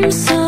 I'm so